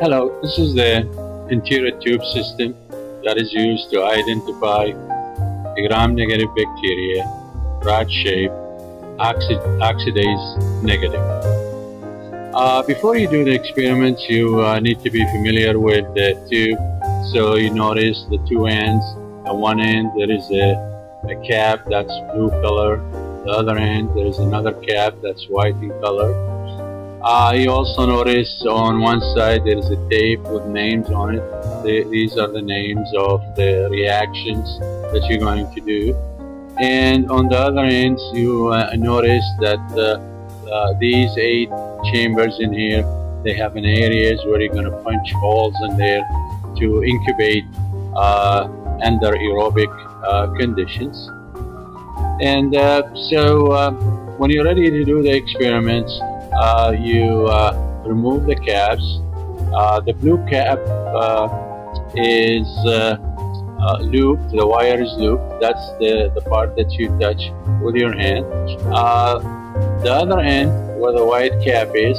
Hello, this is the Enterotube system that is used to identify gram-negative bacteria, rod shape, oxid oxidase negative. Uh, before you do the experiments, you uh, need to be familiar with the tube. So you notice the two ends. At one end there is a, a cap that's blue color. The other end there is another cap that's white in color. Uh, you also notice on one side there is a tape with names on it. The, these are the names of the reactions that you're going to do. And on the other end, you uh, notice that uh, uh these eight chambers in here, they have an areas where you're going to punch holes in there to incubate uh, under aerobic uh, conditions. And so when you're ready to do the experiments, you remove the caps. The blue cap is looped, the wire is looped. That's the, the part that you touch with your hand. the other end, where the white cap is,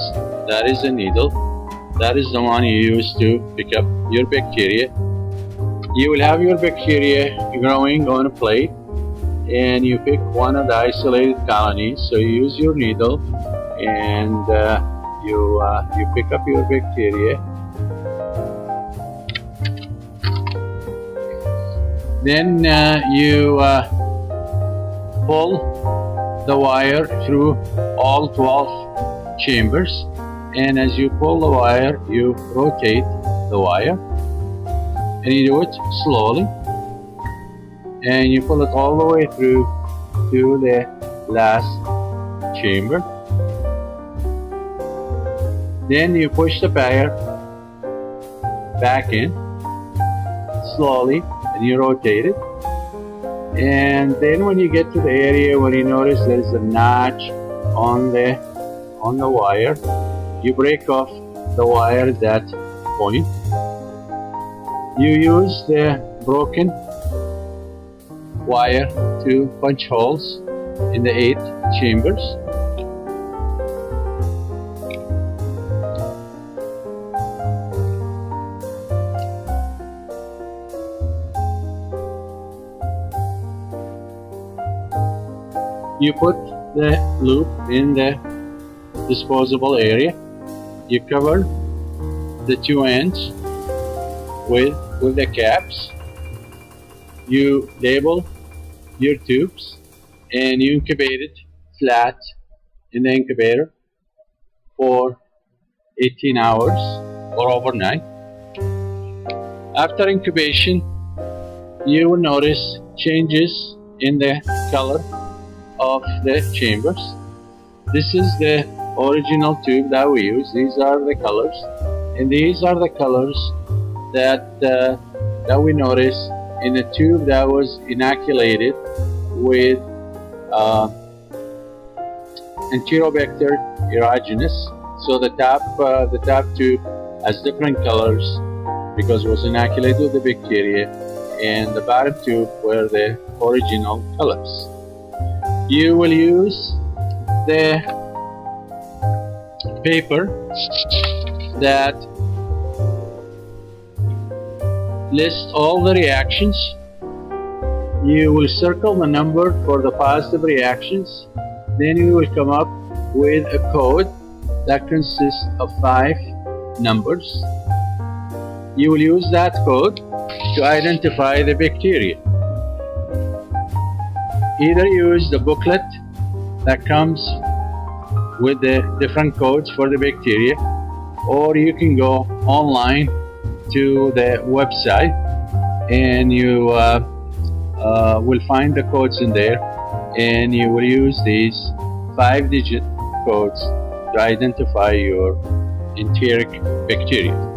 that is the needle. That is the one you use to pick up your bacteria. You will have your bacteria growing on a plate and you pick one of the isolated colonies. So you use your needle and uh, you uh, you pick up your bacteria then uh, you uh, pull the wire through all 12 chambers. And as you pull the wire you rotate the wire. And you do it slowly. And you pull it all the way through to the last chamber. Then you push the wire back in slowly and you rotate it. And then when you get to the area where you notice there's a notch on the on the wire, you break off the wire at that point. You use the broken wire to punch holes in the eight chambers you put the loop in the disposable area. You cover the two ends with with the caps. You label your tubes and you incubate it flat in the incubator for 18 hours or overnight. After incubation you will notice changes in the color of the chambers. This is the original tube that we use. These are the colors. And these are the colors that, uh, that we notice in the tube that was inoculated with uh, Enterobacter aerogenes. So the top, uh, the top tube has different colors because it was inoculated with the bacteria and the bottom tube were the original colors you will use the paper that lists all the reactions. You will circle the number for the positive reactions. Then you will come up with a code that consists of five numbers. You will use that code to identify the bacteria either use the booklet that comes with the different codes for the bacteria or you can go online to the website and you uh, uh, will find the codes in there and you will use these five digit codes to identify your enteric bacteria.